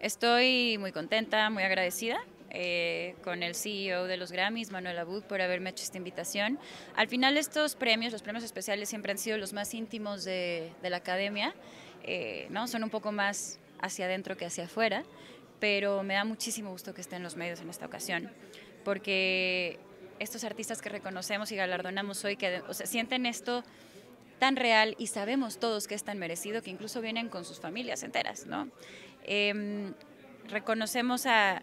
Estoy muy contenta, muy agradecida eh, con el CEO de los Grammys, Manuel Abud, por haberme hecho esta invitación. Al final estos premios, los premios especiales, siempre han sido los más íntimos de, la academia, eh, ¿no? son un poco más hacia adentro que hacia afuera, pero me da muchísimo gusto que estén los medios en esta ocasión, porque estos artistas que reconocemos y galardonamos hoy, que o sea, sienten esto tan real y sabemos todos que es tan merecido que incluso vienen con sus familias enteras, ¿no? Em, reconocemos a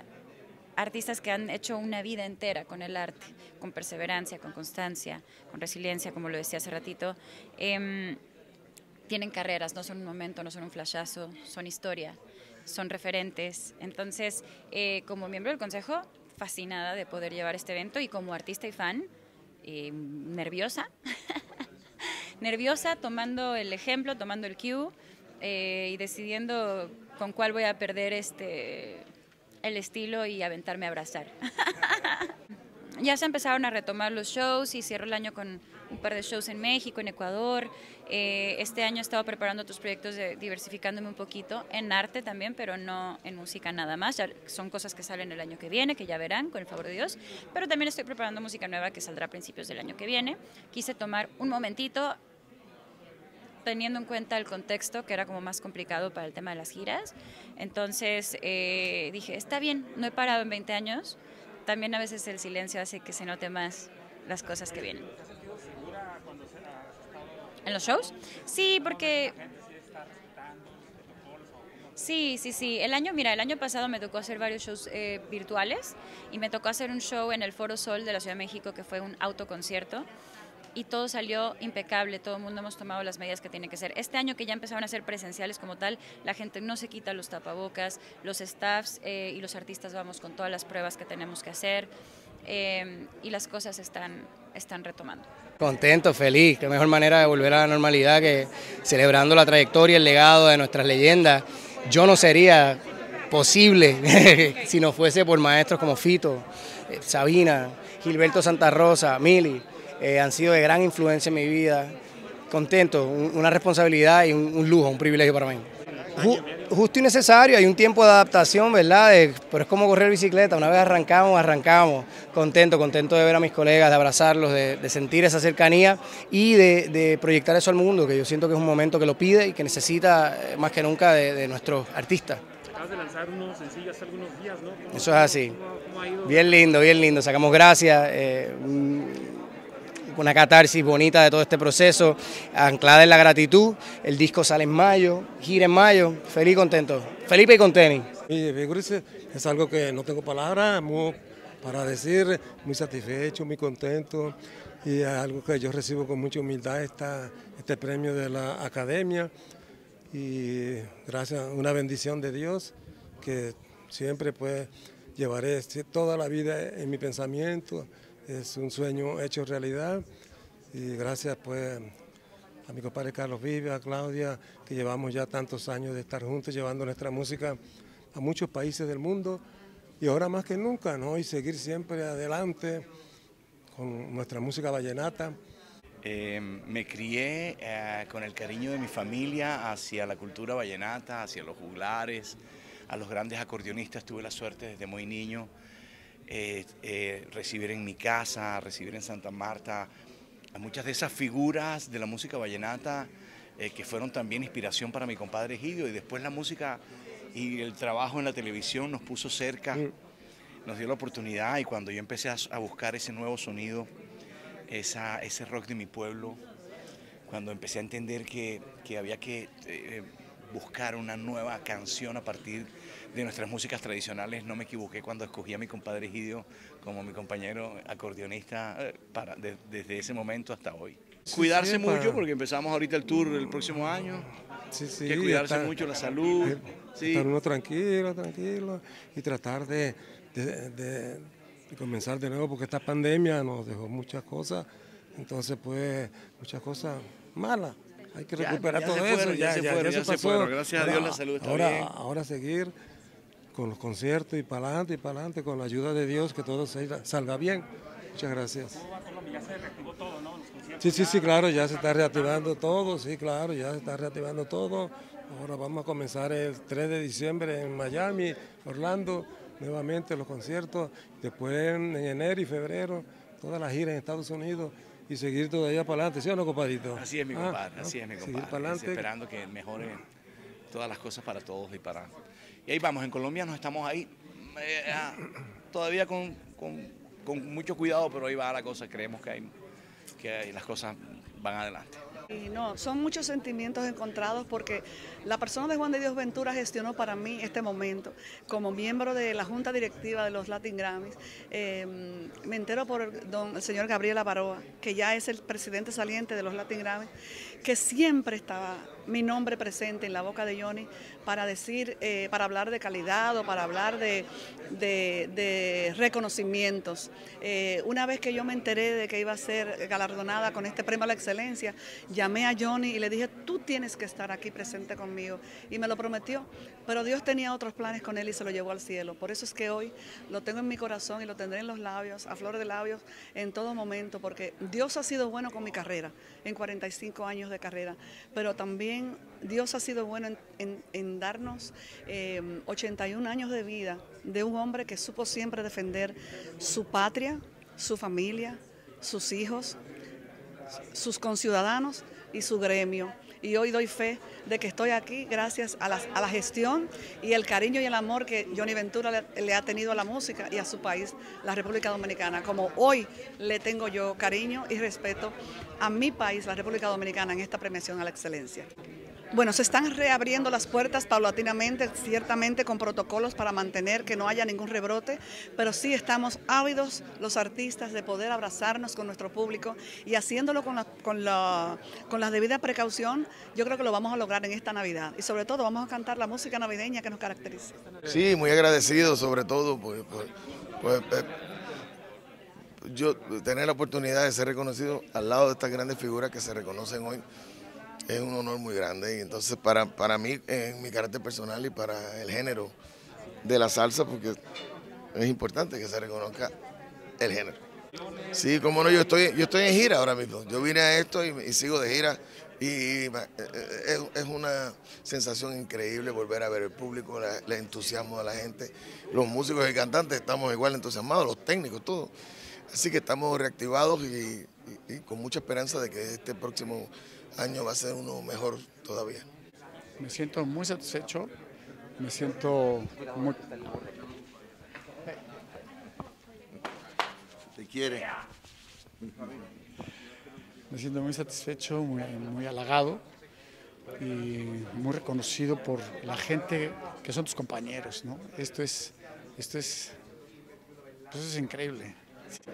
artistas que han hecho una vida entera con el arte, con perseverancia, con constancia, con resiliencia, como lo decía hace ratito. Em, tienen carreras, no son un momento, no son un flashazo, son historia, son referentes. Entonces, eh, como miembro del Consejo, fascinada de poder llevar este evento y como artista y fan, eh, nerviosa, nerviosa tomando el ejemplo, tomando el cue eh, y decidiendo con cuál voy a perder este el estilo y aventarme a abrazar. ya se empezaron a retomar los shows y cierro el año con un par de shows en México, en Ecuador. Eh, este año he estado preparando otros proyectos, de, diversificándome un poquito en arte también, pero no en música nada más. Ya son cosas que salen el año que viene, que ya verán, con el favor de Dios. Pero también estoy preparando música nueva que saldrá a principios del año que viene. Quise tomar un momentito teniendo en cuenta el contexto, que era como más complicado para el tema de las giras. Entonces eh, dije, está bien, no he parado en 20 años. También a veces el silencio hace que se note más las cosas que vienen. ¿En los shows? Sí, porque... Sí, sí, sí. El año, mira, el año pasado me tocó hacer varios shows eh, virtuales y me tocó hacer un show en el Foro Sol de la Ciudad de México que fue un autoconcierto y todo salió impecable, todo el mundo hemos tomado las medidas que tiene que ser. Este año que ya empezaron a ser presenciales como tal, la gente no se quita los tapabocas, los staffs eh, y los artistas vamos con todas las pruebas que tenemos que hacer eh, y las cosas están, están retomando. Contento, feliz, qué mejor manera de volver a la normalidad que celebrando la trayectoria, el legado de nuestras leyendas. Yo no sería posible si no fuese por maestros como Fito, eh, Sabina, Gilberto Santa Rosa, Mili eh, han sido de gran influencia en mi vida. Contento, una responsabilidad y un, lujo, un privilegio para mí. justo y necesario, hay un tiempo de adaptación, ¿verdad? pero es como correr bicicleta, una vez arrancamos, arrancamos. Contento, contento de ver a mis colegas, de abrazarlos, de, sentir esa cercanía y de, proyectar eso al mundo, que yo siento que es un momento que lo pide y que necesita eh, más que nunca de, nuestros artistas. Acabas de lanzar unos sencillos hace algunos días, ¿no? Eso es así. Bien lindo, bien lindo. Sacamos gracias. Eh, una catarsis bonita de todo este proceso, anclada en la gratitud. El disco sale en mayo, gira en mayo, feliz y contento. Felipe y con tenis. es algo que no tengo palabras para decir, muy satisfecho, muy contento y es algo que yo recibo con mucha humildad esta, este premio de la academia y gracias, una bendición de Dios que siempre pues llevaré toda la vida en mi pensamiento, es un sueño hecho realidad y gracias pues a mi compadre Carlos Vive, a Claudia, que llevamos ya tantos años de estar juntos llevando nuestra música a muchos países del mundo y ahora más que nunca, ¿no? Y seguir siempre adelante con nuestra música vallenata. Eh, me crié eh, con el cariño de mi familia hacia la cultura vallenata, hacia los juglares, a los grandes acordeonistas. Tuve la suerte desde muy niño eh, eh, recibir en mi casa, recibir en Santa Marta a muchas de esas figuras de la música vallenata eh, que fueron también inspiración para mi compadre Gidio y después la música y el trabajo en la televisión nos puso cerca, nos dio la oportunidad. Y cuando yo empecé a, buscar ese nuevo sonido, esa, ese rock de mi pueblo, cuando empecé a entender que, que había que buscar una nueva canción a partir de nuestras músicas tradicionales. No me equivoqué cuando escogí a mi compadre Gidio como mi compañero acordeonista eh, para, desde ese momento hasta hoy. Cuidarse mucho porque empezamos ahorita el tour el próximo año. Sí, sí, que cuidarse mucho la salud. Eh, estar uno tranquilo, tranquilo y tratar de, de, comenzar de nuevo porque esta pandemia nos dejó muchas cosas. Entonces, pues, muchas cosas malas hay que recuperar todo eso. Ya, se fueron, ya, se, fueron. Gracias a Dios la salud está ahora, bien. Ahora seguir con los conciertos y para adelante y para adelante con la ayuda de Dios que todo salga bien. Muchas gracias. ¿Cómo va Colombia? Ya se reactivó todo, ¿no? Los sí, sí, sí, claro, ya se está reactivando todo, sí, claro, ya se está reactivando todo. Ahora vamos a comenzar el 3 de diciembre en Miami, Orlando, nuevamente los conciertos, después en enero y febrero todas las giras en Estados Unidos y seguir todavía para adelante, ¿sí o no, compadrito? Así es mi Ah, compadre, ah, así es mi seguir compadre. para es adelante. esperando que mejoren todas las cosas para todos y para... Y ahí vamos, en Colombia nos estamos ahí, eh, ah, todavía con, con- con mucho cuidado, pero ahí va la cosa, creemos que, que las cosas van adelante. Y no, son muchos sentimientos encontrados porque la persona de Juan de Dios Ventura gestionó para mí este momento. Como miembro de la Junta Directiva de los Latin Grammys, eh, me entero por el, don, el señor Gabriel Avaroa, que ya es el presidente saliente de los Latin Grammys, que siempre estaba mi nombre presente en la boca de Johnny para decir, eh, para hablar de calidad o para hablar de reconocimientos. Eh, una vez que yo me enteré de que iba a ser galardonada con este premio a la excelencia, llamé a Johnny y le dije, tú tienes que estar aquí presente conmigo. Y me lo prometió, pero Dios tenía otros planes con él y se lo llevó al cielo. Por eso es que hoy lo tengo en mi corazón y lo tendré en los labios, a flor de labios, en todo momento, porque Dios ha sido bueno con mi carrera, en 45 años de carrera, pero también Dios ha sido bueno en, en- en darnos eh, 81 años de vida de un hombre que supo siempre defender su patria, su familia, sus hijos, sus conciudadanos y su gremio. Y hoy doy fe de que estoy aquí gracias a la, a la gestión y el cariño y el amor que Johnny Ventura le, le ha tenido a la música y a su país, la República Dominicana. Como hoy le tengo yo cariño y respeto a mi país, la República Dominicana, en esta premiación a la excelencia. Bueno, se están reabriendo las puertas paulatinamente, ciertamente con protocolos para mantener que no haya ningún rebrote, pero sí estamos ávidos los artistas de poder abrazarnos con nuestro público y haciéndolo con la, con la, con la debida precaución, yo creo que lo vamos a lograr en esta Navidad. Y sobre todo vamos a cantar la música navideña que nos caracteriza. Sí, muy agradecido sobre todo pues, pues, pues, eh, yo tener la oportunidad de ser reconocido al lado de estas grandes figuras que se reconocen hoy es un honor muy grande y entonces para, para mí, en mi carácter personal y para el género de la salsa, porque es importante que se reconozca el género. Sí, como no, yo estoy, yo estoy en gira ahora mismo. Yo vine a esto y, sigo de gira y eh, eh, es, es una sensación increíble volver a ver el público, la- el entusiasmo de la gente. Los músicos y cantantes estamos igual entusiasmados, los técnicos, todos. Así que estamos reactivados y, y- y con mucha esperanza de que este próximo año va a ser uno mejor todavía. Me siento muy satisfecho, me siento muy... Si quiere. Me siento muy satisfecho, muy, muy halagado y muy reconocido por la gente que son tus compañeros, ¿no? Esto es, esto es, pues es increíble.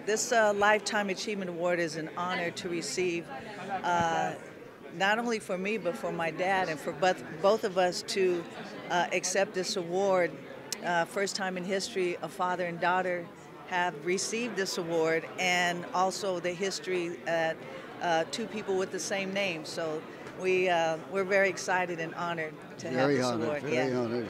This uh, Lifetime Achievement Award is an honor to receive, uh, not only for me, but for my dad and for both, both of us to uh, accept this award. Uh, first time in history, a father and daughter have received this award, and also the history that uh, two people with the same name. So we, uh, we're very excited and honored to have this honored, award. very yeah. honored.